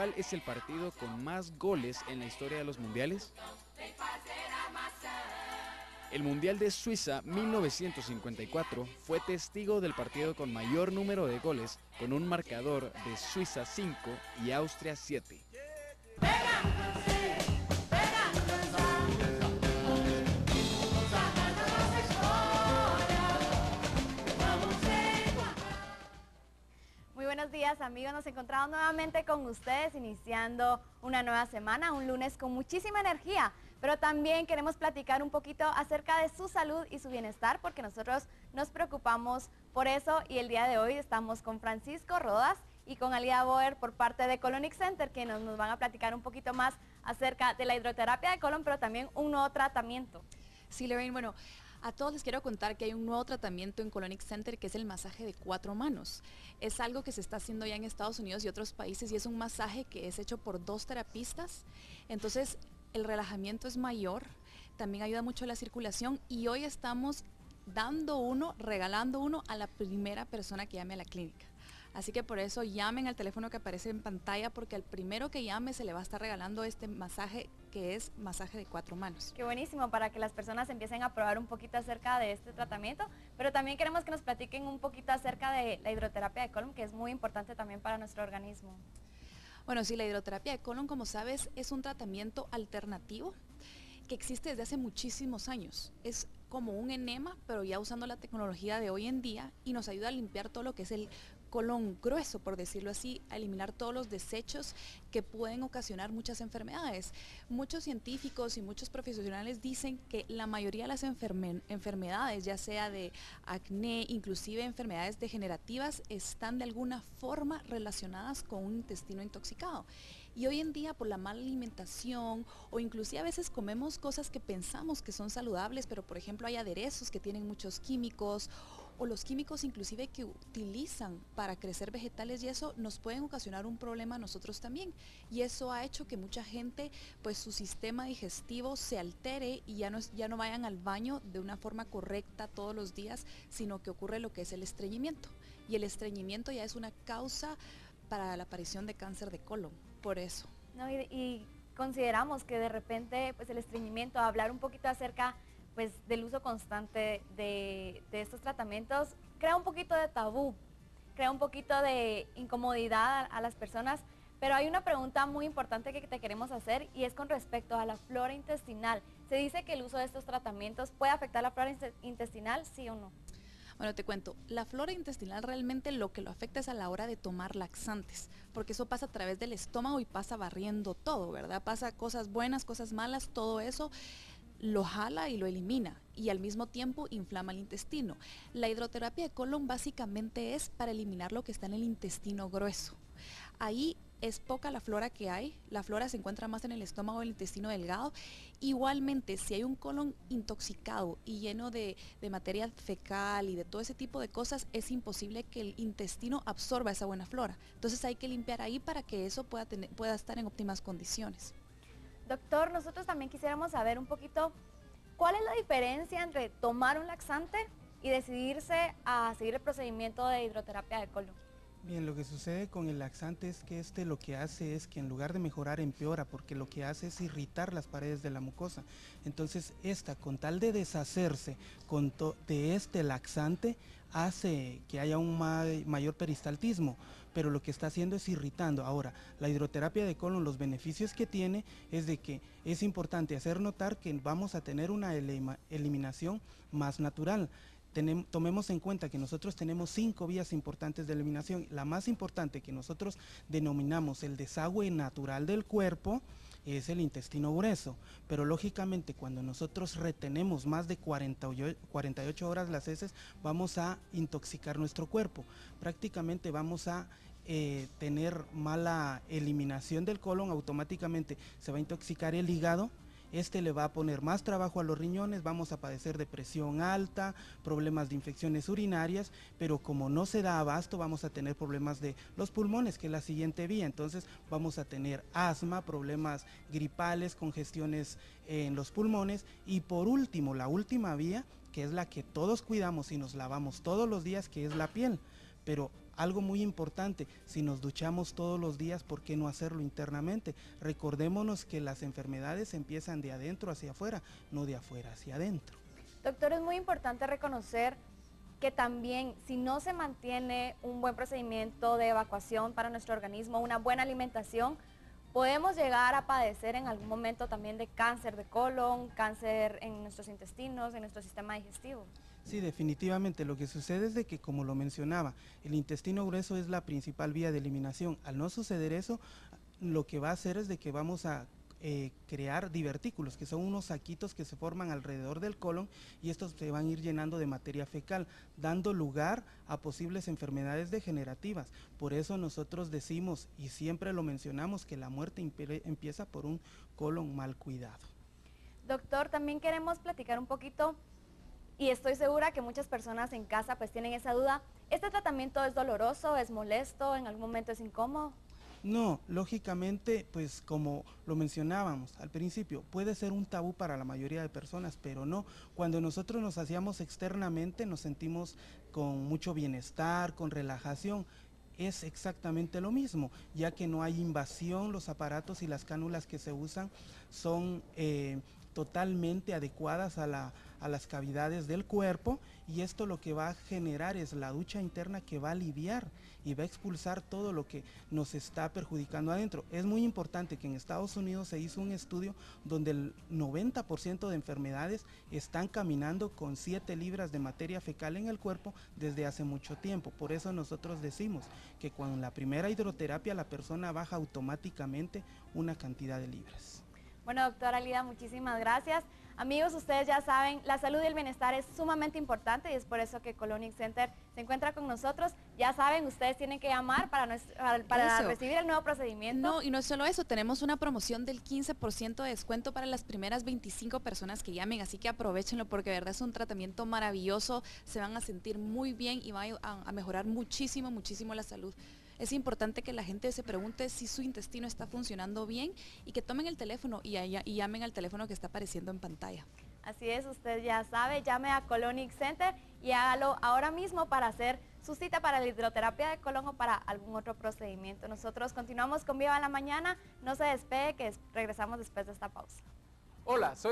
¿cuál es el partido con más goles en la historia de los mundiales? El Mundial de Suiza 1954 fue testigo del partido con mayor número de goles, con un marcador de Suiza 5 y Austria 7. Amigos, nos encontramos nuevamente con ustedes iniciando una nueva semana, un lunes con muchísima energía, pero también queremos platicar un poquito acerca de su salud y su bienestar porque nosotros nos preocupamos por eso. Y el día de hoy estamos con Francisco Rodas y con Alida Boer por parte de Colonic Center que nos, van a platicar un poquito más acerca de la hidroterapia de colon, pero también un nuevo tratamiento. Sí, bueno, a todos les quiero contar que hay un nuevo tratamiento en Colonic Center que es el masaje de cuatro manos. Es algo que se está haciendo ya en Estados Unidos y otros países y es un masaje que es hecho por dos terapistas. Entonces, el relajamiento es mayor, también ayuda mucho a la circulación y hoy estamos dando uno, regalando uno a la primera persona que llame a la clínica. Así que por eso llamen al teléfono que aparece en pantalla porque al primero que llame se le va a estar regalando este masaje que es masaje de cuatro manos. Qué buenísimo para que las personas empiecen a probar un poquito acerca de este tratamiento, pero también queremos que nos platiquen un poquito acerca de la hidroterapia de colon, que es muy importante también para nuestro organismo. Bueno, sí, la hidroterapia de colon, como sabes, es un tratamiento alternativo que existe desde hace muchísimos años. Es como un enema, pero ya usando la tecnología de hoy en día y nos ayuda a limpiar todo lo que es el colon grueso, por decirlo así, a eliminar todos los desechos que pueden ocasionar muchas enfermedades. Muchos científicos y muchos profesionales dicen que la mayoría de las enfermedades, ya sea de acné, inclusive enfermedades degenerativas, están de alguna forma relacionadas con un intestino intoxicado. Y hoy en día por la mala alimentación o inclusive a veces comemos cosas que pensamos que son saludables, pero por ejemplo hay aderezos que tienen muchos químicos o los químicos inclusive que utilizan para crecer vegetales y eso nos pueden ocasionar un problema a nosotros también. Y eso ha hecho que mucha gente, pues su sistema digestivo se altere y ya no, ya no vayan al baño de una forma correcta todos los días, sino que ocurre lo que es el estreñimiento. Y el estreñimiento ya es una causa para la aparición de cáncer de colon, por eso. No, y, y consideramos que de repente pues el estreñimiento, hablar un poquito acerca pues del uso constante de, estos tratamientos crea un poquito de tabú, crea un poquito de incomodidad a, a, las personas, pero hay una pregunta muy importante que te queremos hacer y es con respecto a la flora intestinal. ¿Se dice que el uso de estos tratamientos puede afectar la flora intestinal, sí o no? Bueno, te cuento, la flora intestinal realmente lo que lo afecta es a la hora de tomar laxantes, porque eso pasa a través del estómago y pasa barriendo todo, ¿verdad? Pasa cosas buenas, cosas malas, todo eso lo jala y lo elimina y al mismo tiempo inflama el intestino. La hidroterapia de colon básicamente es para eliminar lo que está en el intestino grueso. Ahí es poca la flora que hay, la flora se encuentra más en el estómago del intestino delgado. Igualmente, si hay un colon intoxicado y lleno de, de, materia fecal y de todo ese tipo de cosas, es imposible que el intestino absorba esa buena flora. Entonces hay que limpiar ahí para que eso pueda estar en óptimas condiciones. Doctor, nosotros también quisiéramos saber un poquito cuál es la diferencia entre tomar un laxante y decidirse a seguir el procedimiento de hidroterapia de colon. Bien, lo que sucede con el laxante es que este lo que hace es que en lugar de mejorar empeora, porque lo que hace es irritar las paredes de la mucosa. Entonces esta, con tal de deshacerse de este laxante, hace que haya un ma mayor peristaltismo, pero lo que está haciendo es irritando. Ahora, la hidroterapia de colon, los beneficios que tiene es de que es importante hacer notar que vamos a tener una eliminación más natural. Tomemos en cuenta que nosotros tenemos cinco vías importantes de eliminación. La más importante que nosotros denominamos el desagüe natural del cuerpo es el intestino grueso, pero lógicamente cuando nosotros retenemos más de 48, 48 horas las heces, vamos a intoxicar nuestro cuerpo. Prácticamente vamos a eh, tener mala eliminación del colon, automáticamente se va a intoxicar el hígado, este le va a poner más trabajo a los riñones, vamos a padecer de presión alta, problemas de infecciones urinarias, pero como no se da abasto vamos a tener problemas de los pulmones, que es la siguiente vía, entonces vamos a tener asma, problemas gripales, congestiones en los pulmones. Y por último, la última vía, que es la que todos cuidamos y nos lavamos todos los días, que es la piel, pero Algo muy importante, si nos duchamos todos los días, ¿por qué no hacerlo internamente? Recordémonos que las enfermedades empiezan de adentro hacia afuera, no de afuera hacia adentro. Doctor, es muy importante reconocer que también si no se mantiene un buen procedimiento de evacuación para nuestro organismo, una buena alimentación, podemos llegar a padecer en algún momento también de cáncer de colon, cáncer en nuestros intestinos, en nuestro sistema digestivo. Sí, definitivamente. Lo que sucede es de que, como lo mencionaba, el intestino grueso es la principal vía de eliminación. Al no suceder eso, lo que va a hacer es de que vamos a eh, crear divertículos, que son unos saquitos que se forman alrededor del colon y estos se van a ir llenando de materia fecal, dando lugar a posibles enfermedades degenerativas. Por eso nosotros decimos y siempre lo mencionamos que la muerte empieza por un colon mal cuidado. Doctor, también queremos platicar un poquito y estoy segura que muchas personas en casa pues tienen esa duda. ¿Este tratamiento es doloroso, es molesto, en algún momento es incómodo? No, lógicamente, pues como lo mencionábamos al principio, puede ser un tabú para la mayoría de personas, pero no. Cuando nosotros nos hacíamos externamente nos sentimos con mucho bienestar, con relajación. Es exactamente lo mismo, ya que no hay invasión, los aparatos y las cánulas que se usan son eh, totalmente adecuadas a, la, a las cavidades del cuerpo y esto lo que va a generar es la ducha interna que va a aliviar y va a expulsar todo lo que nos está perjudicando adentro. Es muy importante que en Estados Unidos se hizo un estudio donde el 90% de enfermedades están caminando con 7 libras de materia fecal en el cuerpo desde hace mucho tiempo. Por eso nosotros decimos que con la primera hidroterapia la persona baja automáticamente una cantidad de libras. Bueno, doctora Lida, muchísimas gracias. Amigos, ustedes ya saben, la salud y el bienestar es sumamente importante y es por eso que Colonic Center se encuentra con nosotros. Ya saben, ustedes tienen que llamar para, para recibir el nuevo procedimiento. No, y no es solo eso, tenemos una promoción del 15% de descuento para las primeras 25 personas que llamen, así que aprovechenlo porque de verdad es un tratamiento maravilloso, se van a sentir muy bien y va a mejorar muchísimo, muchísimo la salud es importante que la gente se pregunte si su intestino está funcionando bien y que tomen el teléfono y, llamen al teléfono que está apareciendo en pantalla. Así es, usted ya sabe, llame a Colonic Center y hágalo ahora mismo para hacer su cita para la hidroterapia de colon o para algún otro procedimiento. Nosotros continuamos con Viva la Mañana, no se despegue que regresamos después de esta pausa. Hola, soy